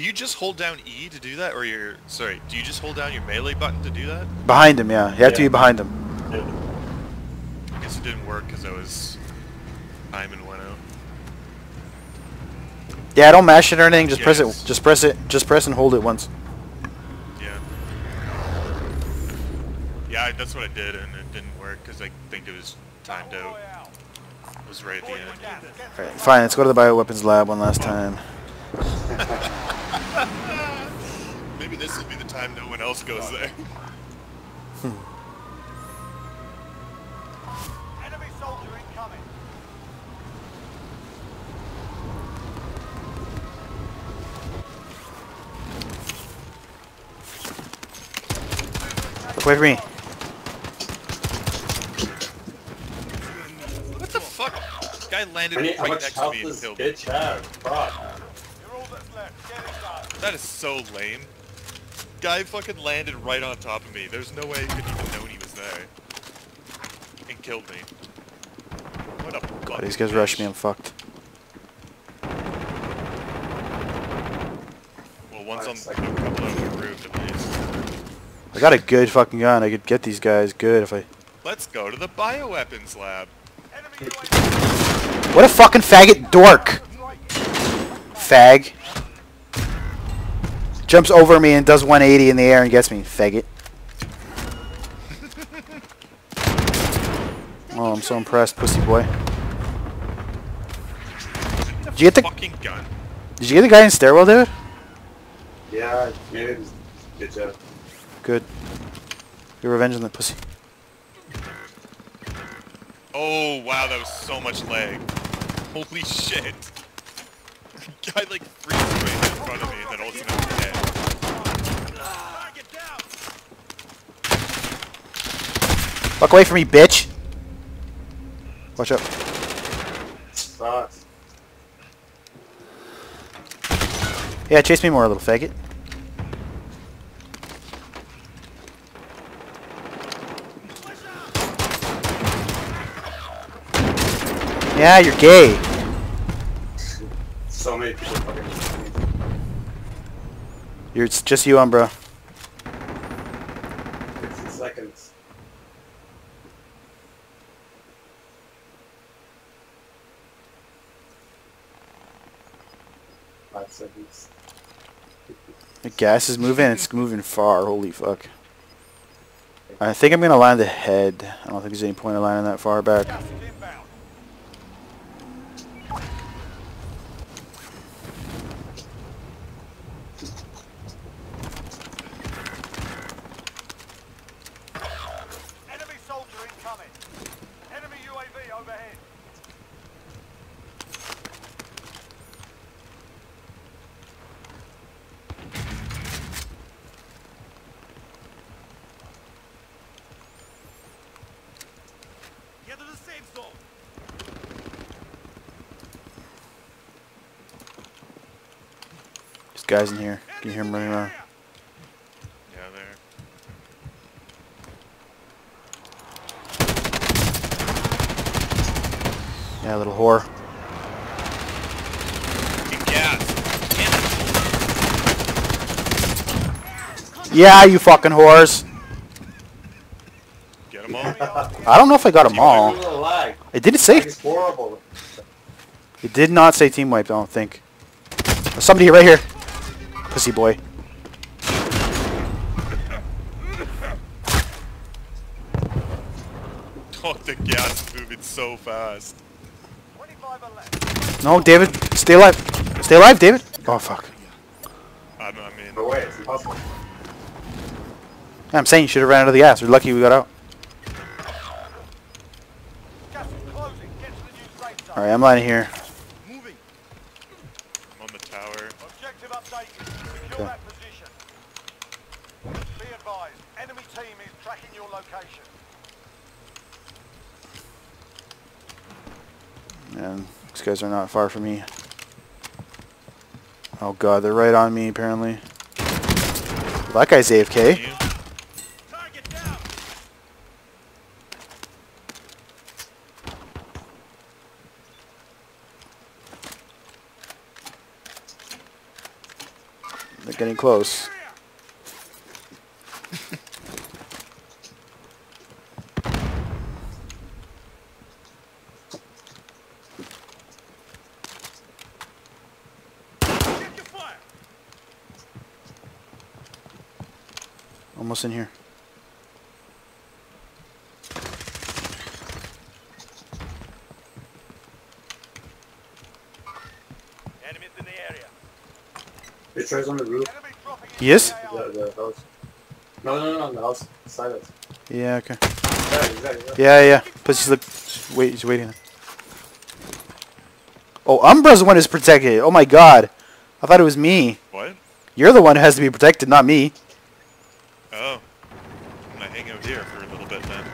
Do you just hold down E to do that, or your sorry? Do you just hold down your melee button to do that? Behind him, yeah. You have to be behind him. I guess it didn't work because I was time and went out. Yeah, I don't mash it or anything. Just press it. Just press it. Just press and hold it once. Yeah. Yeah, that's what I did, and it didn't work because I think it was timed out. It was right at the end. Alright, fine. Let's go to the bioweapons lab one last time. Maybe this will be the time no one else goes there. Enemy soldier incoming. Look away from me. What the fuck? Guy landed how right much next to health me and does killed me. bitch have? Fuck. That is so lame. Guy fucking landed right on top of me. There's no way he could even known he was there. And killed me. What a God, fucking these guys rush me. bitch. I'm fucked. Well, one's on Five a couple on the roof at least. I got a good fucking gun. I could get these guys good if I. Let's go to the bioweapons lab. Enemy What a fucking faggot dork! Fag. Jumps over me and does 180 in the air and gets me. Faggot. Oh, I'm so impressed, pussy boy. Did you get the fucking gun? Did you get the guy in stairwell, dude? Yeah, maybe it's good job. Good. Your revenge on the pussy. Oh wow, that was so much lag. Holy shit. Guy like freezed right in front of me and then all of a sudden I'm dead. Fuck away from me, bitch! Watch out. Fuck. Yeah, chase me more, little faggot. Yeah, you're gay. So many people. You're it's just you, Umbra. 60 seconds. Five seconds. The gas is moving. It's moving far. Holy fuck. I think I'm gonna land the head. I don't think there's any point in landing that far back. Gas is inbound. Enemy soldier incoming. Enemy UAV overhead. Get to the safe zone. There's guys in here. Can you hear them running around? Yeah, little whore. Fucking gas. Damn Yeah, you fucking whores. Get them all. I don't know if I got them all. Look at. It didn't say. Lag is horrible. It did not say team wipe. I don't think. There's somebody right here. Pussy boy. Oh, the gas is moving so fast. 25 are left. No, David, stay alive. Stay alive, David. Oh fuck. I'm, I mean, No way, it's impossible. Yeah, I'm saying you should have ran out of the gas. We're lucky we got out. Gas is closing. Get to the new safe zone. All right, I'm landing here. Moving. I'm on the tower. Objective updated. Secure that position. Be advised, enemy team is tracking your location. And these guys are not far from me. Oh god, they're right on me apparently. Well, that guy's AFK. They're getting close. Almost in here. Enemies in the area. It tries on the roof. Enemy He is? The, the house. No, no, no, no, the house. Silence. Yeah, okay. Yeah, exactly. Yeah. Yeah, yeah. Plus he's look, wait, he's waiting. Oh, Umbra's the one who's protected. Oh my god. I thought it was me. What? You're the one who has to be protected, not me. Oh. I'm gonna hang out here for a little bit then.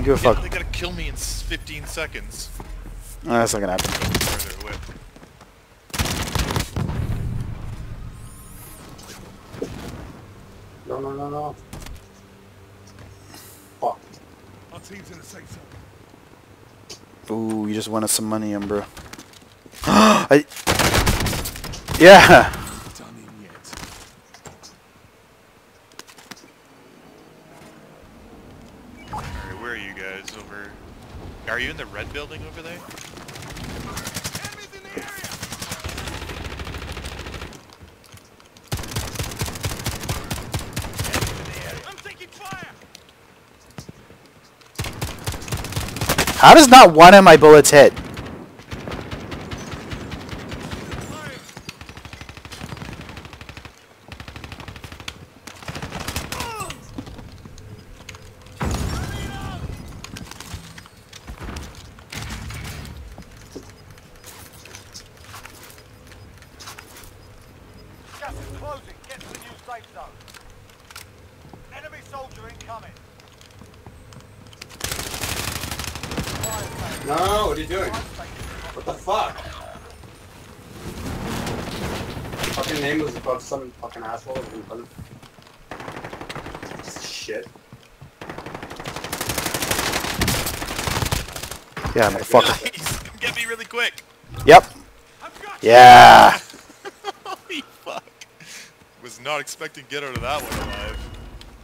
Don't give a Yeah, fuck. they gotta kill me in 15 seconds. No, that's not gonna happen. No, no, no, no. Fuck. Our team's in the safe zone. Ooh, you just wanted some money, Umbra. I, yeah. Done in yet. Alright, where are you guys? Over... Are you in the red building over there? Enemies in the area. Enemies in the area. I'm taking fire. How does not one of my bullets hit? Gas is closing. Get to the new safe zone. Enemy soldier incoming. No, what are you doing? What the fuck? Fucking name was above some fucking asshole. in front of- Shit. Yeah, motherfucker. Nice! Come get me really quick! Yep. I've got you. Yeah. Holy fuck! Was not expecting to get out of that one alive.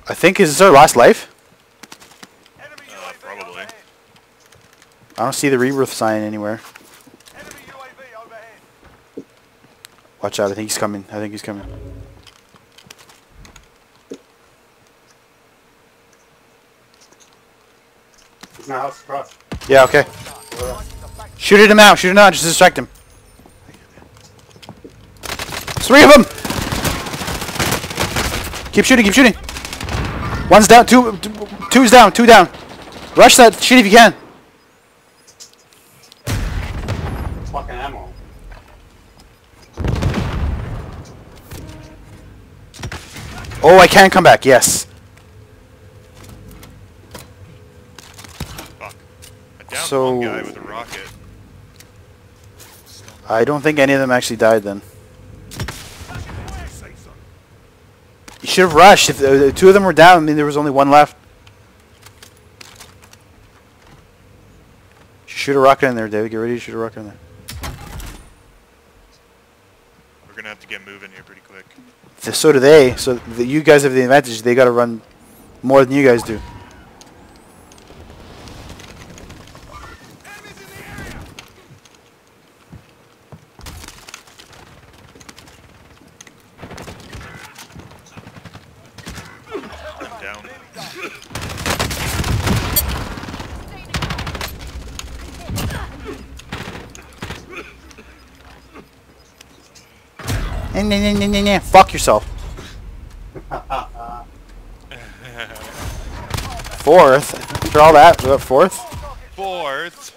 I think is this our last life? Uh, probably. I don't see the rebirth sign anywhere. Enemy UAV overhead. Watch out, I think he's coming. I think he's coming. He's in the house across. Yeah, okay. Shoot Shoot him out, shoot him out, just distract him. Three of them! Keep shooting, keep shooting. One's down, two, two- two's down, two down. Rush that shit if you can. Fucking ammo. Oh, I can come back, yes. Fuck. I So- guy with a rocket. I don't think any of them actually died then. Safe zone. You should have rushed. If uh, two of them were down, I mean there was only one left. Shoot a rocket in there, David. Get ready to shoot a rocket in there. We're gonna have to get moving here pretty quick. So do they. So the, you guys have the advantage. They got to run more than you guys do. Enemies in the area. I'm down. Nearly done. Fuck yourself. Fourth. After all that, we're at fourth. Fourth!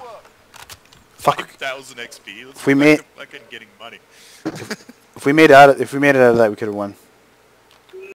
Fuck. 5,000 XP. Let's If we go made- fucking getting money. If we made out, of, if we made it out of that, we could have won.